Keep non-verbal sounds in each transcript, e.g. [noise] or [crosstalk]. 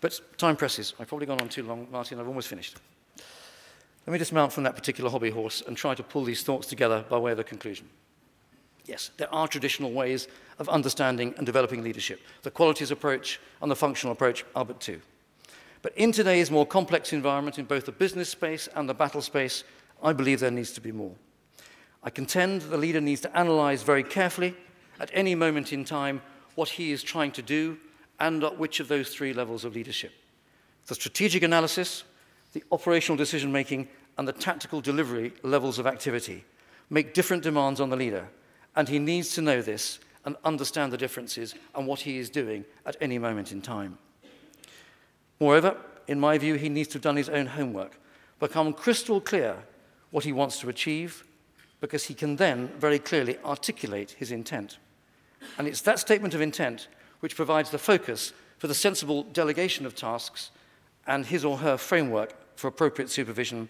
But time presses. I've probably gone on too long, Martin. I've almost finished. Let me dismount from that particular hobby horse and try to pull these thoughts together by way of a conclusion. Yes, there are traditional ways of understanding and developing leadership. The qualities approach and the functional approach are but two. But in today's more complex environment, in both the business space and the battle space, I believe there needs to be more. I contend the leader needs to analyze very carefully at any moment in time what he is trying to do and at which of those three levels of leadership. The strategic analysis, the operational decision making, and the tactical delivery levels of activity make different demands on the leader, and he needs to know this and understand the differences and what he is doing at any moment in time. Moreover, in my view, he needs to have done his own homework, become crystal clear what he wants to achieve, because he can then very clearly articulate his intent. And it's that statement of intent which provides the focus for the sensible delegation of tasks and his or her framework for appropriate supervision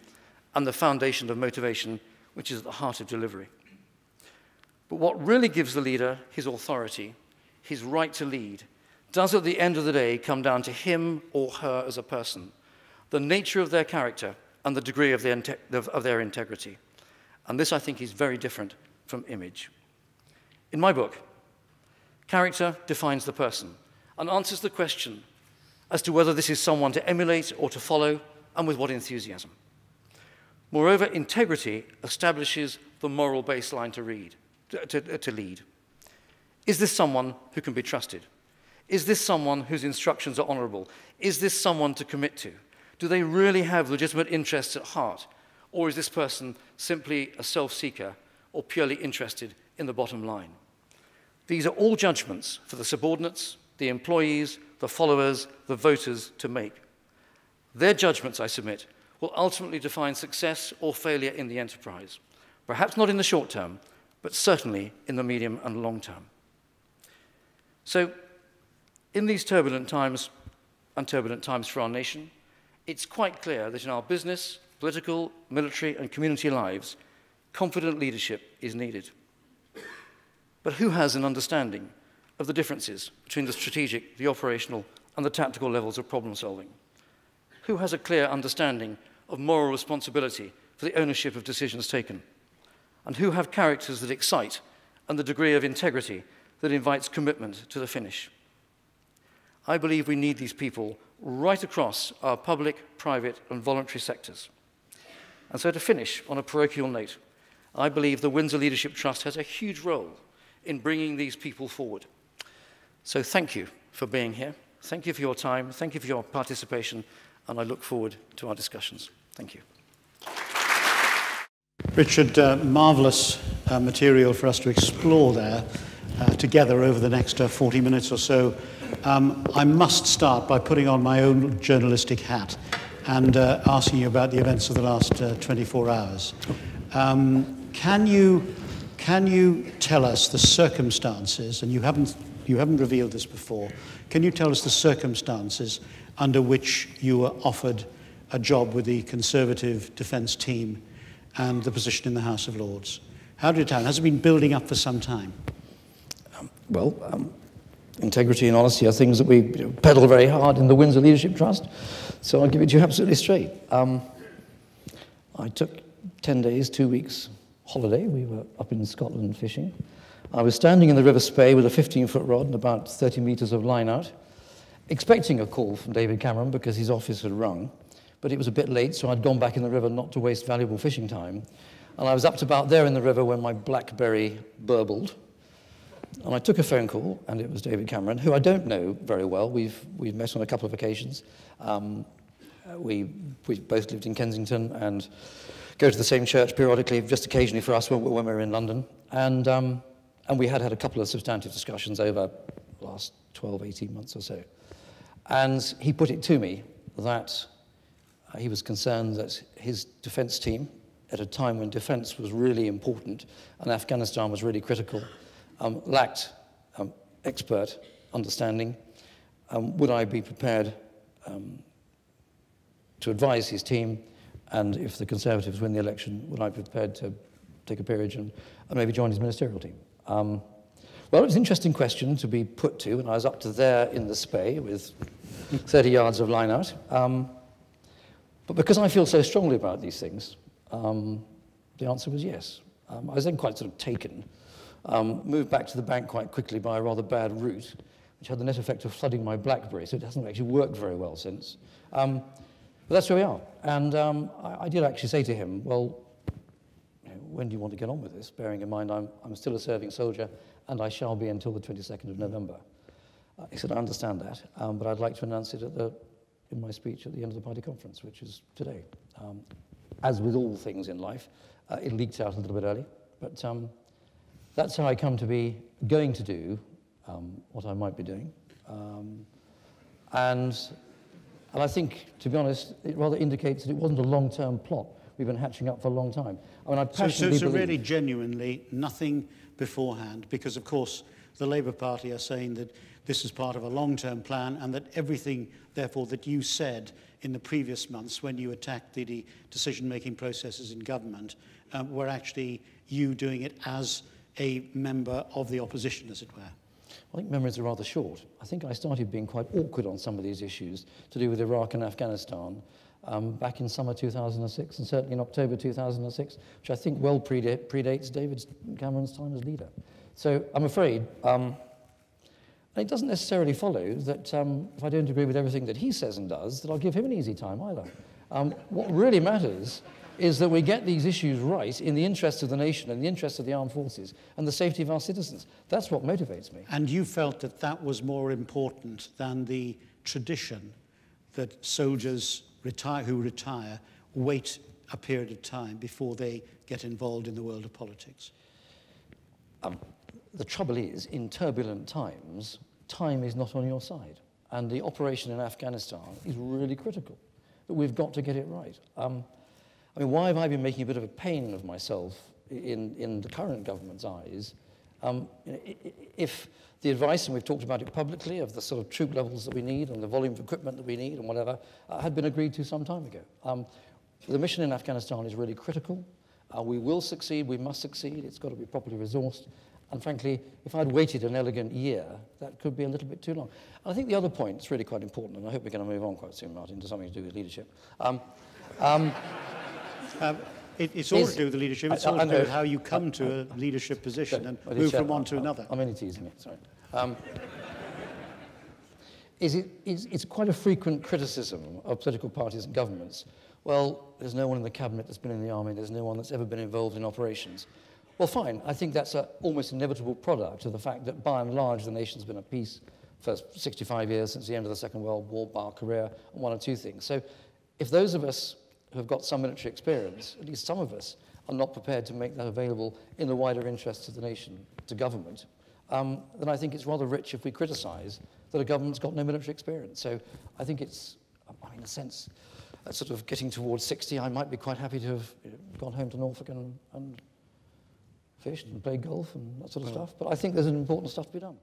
and the foundation of motivation, which is at the heart of delivery. But what really gives the leader his authority, his right to lead, does at the end of the day come down to him or her as a person, the nature of their character and the degree of their, of their integrity. And this, I think, is very different from image. In my book, character defines the person and answers the question as to whether this is someone to emulate or to follow, and with what enthusiasm. Moreover, integrity establishes the moral baseline to, read, to, to lead. Is this someone who can be trusted? Is this someone whose instructions are honorable? Is this someone to commit to? Do they really have legitimate interests at heart? Or is this person simply a self seeker or purely interested in the bottom line? These are all judgments for the subordinates, the employees, the followers, the voters to make. Their judgments, I submit, will ultimately define success or failure in the enterprise. Perhaps not in the short term, but certainly in the medium and long term. So, in these turbulent times, and turbulent times for our nation, it's quite clear that in our business, political, military, and community lives, confident leadership is needed. But who has an understanding of the differences between the strategic, the operational, and the tactical levels of problem solving? Who has a clear understanding of moral responsibility for the ownership of decisions taken? And who have characters that excite and the degree of integrity that invites commitment to the finish? I believe we need these people right across our public, private, and voluntary sectors. And so, to finish on a parochial note, I believe the Windsor Leadership Trust has a huge role in bringing these people forward. So, thank you for being here. Thank you for your time. Thank you for your participation. And I look forward to our discussions. Thank you. Richard, uh, marvellous uh, material for us to explore there uh, together over the next uh, 40 minutes or so. Um, I must start by putting on my own journalistic hat and uh, asking you about the events of the last uh, 24 hours. Um, can, you, can you tell us the circumstances, and you haven't, you haven't revealed this before, can you tell us the circumstances under which you were offered a job with the Conservative defence team and the position in the House of Lords? How did it happen? Has it been building up for some time? Um, well, um, integrity and honesty are things that we peddle very hard in the Windsor Leadership Trust. So I'll give it to you absolutely straight. Um, I took 10 days, two weeks holiday. We were up in Scotland fishing. I was standing in the River Spey with a 15 foot rod and about 30 metres of line out, expecting a call from David Cameron because his office had rung. But it was a bit late, so I'd gone back in the river not to waste valuable fishing time. And I was up to about there in the river when my blackberry burbled. And I took a phone call, and it was David Cameron, who I don't know very well. We've, we've met on a couple of occasions. Um, we, we both lived in Kensington and go to the same church periodically, just occasionally for us when, when we were in London. And, um, and we had had a couple of substantive discussions over the last 12, 18 months or so. And he put it to me that uh, he was concerned that his defense team, at a time when defense was really important and Afghanistan was really critical, um, lacked um, expert understanding. Um, would I be prepared um, to advise his team? And if the Conservatives win the election, would I be prepared to take a peerage and, and maybe join his ministerial team? Um, well, it was an interesting question to be put to, and I was up to there in the Spey with 30 yards of line out. Um, but because I feel so strongly about these things, um, the answer was yes. Um, I was then quite sort of taken, um, moved back to the bank quite quickly by a rather bad route, which had the net effect of flooding my BlackBerry, so it hasn't actually worked very well since. Um, but that's where we are. And um, I, I did actually say to him, well, you know, when do you want to get on with this? Bearing in mind I'm, I'm still a serving soldier, and I shall be until the 22nd of November. Uh, he said, I understand that, um, but I'd like to announce it the, in my speech at the end of the party conference, which is today. Um, as with all things in life, uh, it leaked out a little bit early, but um, that's how I come to be going to do um, what I might be doing. Um, and, and I think, to be honest, it rather indicates that it wasn't a long-term plot we've been hatching up for a long time. I mean, I passionately so, so, so really, genuinely, nothing beforehand, because of course the Labour Party are saying that this is part of a long-term plan and that everything, therefore, that you said in the previous months when you attacked the decision-making processes in government um, were actually you doing it as a member of the opposition, as it were. I think memories are rather short. I think I started being quite awkward on some of these issues to do with Iraq and Afghanistan um, back in summer 2006 and certainly in October 2006, which I think well predates David Cameron's time as leader. So I'm afraid um, it doesn't necessarily follow that um, if I don't agree with everything that he says and does, that I'll give him an easy time either. Um, what really matters is that we get these issues right in the interest of the nation and the interest of the armed forces and the safety of our citizens. That's what motivates me. And you felt that that was more important than the tradition that soldiers retire, who retire wait a period of time before they get involved in the world of politics? Um, the trouble is, in turbulent times, time is not on your side. And the operation in Afghanistan is really critical. But we've got to get it right. Um, I mean, why have I been making a bit of a pain of myself in, in the current government's eyes? Um, if the advice, and we've talked about it publicly, of the sort of troop levels that we need and the volume of equipment that we need and whatever, uh, had been agreed to some time ago. Um, the mission in Afghanistan is really critical. Uh, we will succeed, we must succeed, it's got to be properly resourced. And frankly, if I'd waited an elegant year, that could be a little bit too long. And I think the other point is really quite important, and I hope we're going to move on quite soon, Martin, to something to do with leadership. Um, um, it, it's all is, to do with the leadership. It's all to do with how you come to a leadership position and move from one to another. I'm only teasing it, sorry. Um, [laughs] is it, is, it's quite a frequent criticism of political parties and governments. Well, there's no one in the cabinet that's been in the army, there's no one that's ever been involved in operations. Well, fine. I think that's an almost inevitable product of the fact that, by and large, the nation's been at peace for 65 years since the end of the Second World War, bar Korea, and one or two things. So if those of us who have got some military experience, at least some of us, are not prepared to make that available in the wider interests of the nation to government, um, then I think it's rather rich if we criticise that a government's got no military experience. So I think it's, I mean, in a sense, sort of getting towards 60, I might be quite happy to have gone home to Norfolk and, and fished and played golf and that sort of stuff. But I think there's an important stuff to be done.